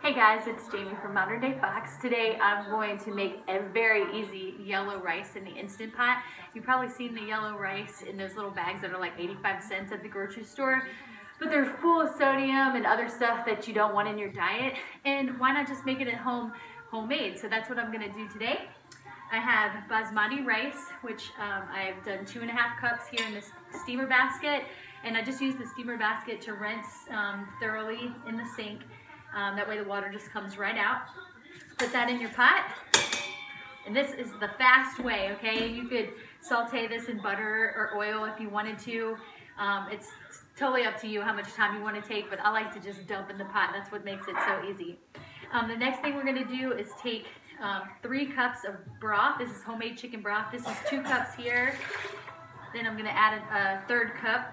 Hey guys, it's Jamie from Modern Day Fox. Today I'm going to make a very easy yellow rice in the Instant Pot. You've probably seen the yellow rice in those little bags that are like 85 cents at the grocery store, but they're full of sodium and other stuff that you don't want in your diet. And why not just make it at home homemade? So that's what I'm gonna do today. I have basmati rice, which um, I've done two and a half cups here in this steamer basket. And I just use the steamer basket to rinse um, thoroughly in the sink. Um, that way the water just comes right out. Put that in your pot. And this is the fast way, okay? You could saute this in butter or oil if you wanted to. Um, it's totally up to you how much time you want to take, but I like to just dump in the pot. That's what makes it so easy. Um, the next thing we're going to do is take um, three cups of broth. This is homemade chicken broth. This is two cups here. Then I'm going to add a, a third cup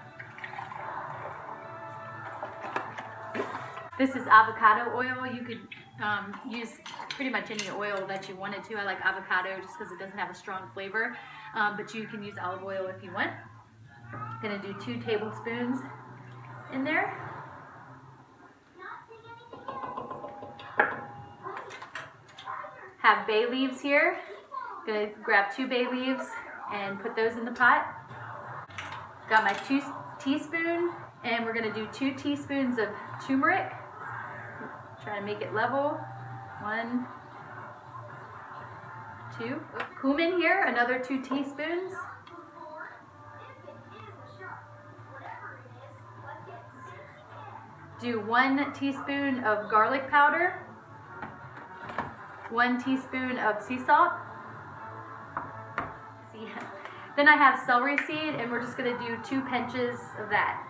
This is avocado oil. You could um, use pretty much any oil that you wanted to. I like avocado just because it doesn't have a strong flavor, um, but you can use olive oil if you want. I'm gonna do two tablespoons in there. Have bay leaves here. Gonna grab two bay leaves and put those in the pot. Got my two teaspoon and we're gonna do two teaspoons of turmeric Try to make it level. One, two. Cumin here, another two teaspoons. Do one teaspoon of garlic powder. One teaspoon of sea salt. See. Then I have celery seed and we're just gonna do two pinches of that.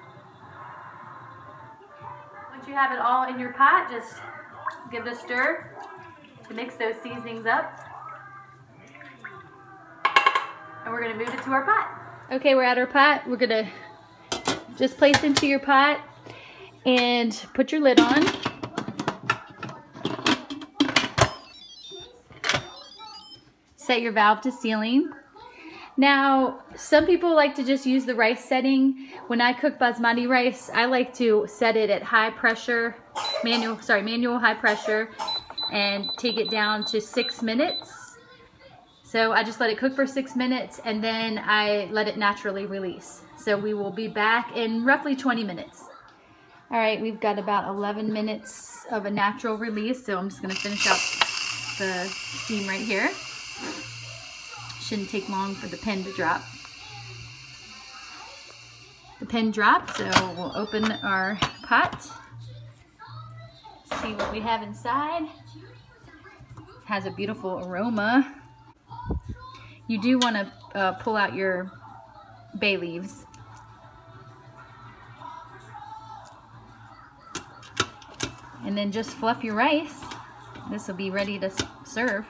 Once you have it all in your pot, just give it a stir to mix those seasonings up. And we're gonna move it to our pot. Okay, we're at our pot. We're gonna just place into your pot and put your lid on. Set your valve to sealing. Now, some people like to just use the rice setting. When I cook basmati rice, I like to set it at high pressure, manual, sorry, manual high pressure, and take it down to six minutes. So I just let it cook for six minutes and then I let it naturally release. So we will be back in roughly 20 minutes. All right, we've got about 11 minutes of a natural release. So I'm just gonna finish up the steam right here. Shouldn't take long for the pen to drop. The pen dropped, so we'll open our pot. See what we have inside. Has a beautiful aroma. You do want to uh, pull out your bay leaves. And then just fluff your rice. This will be ready to serve.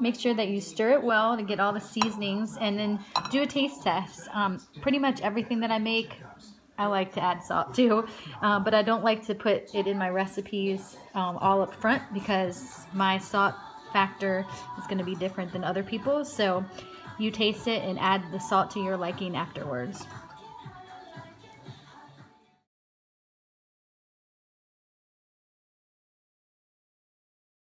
Make sure that you stir it well to get all the seasonings and then do a taste test. Um, pretty much everything that I make, I like to add salt too, uh, but I don't like to put it in my recipes um, all up front because my salt factor is going to be different than other people's. So you taste it and add the salt to your liking afterwards.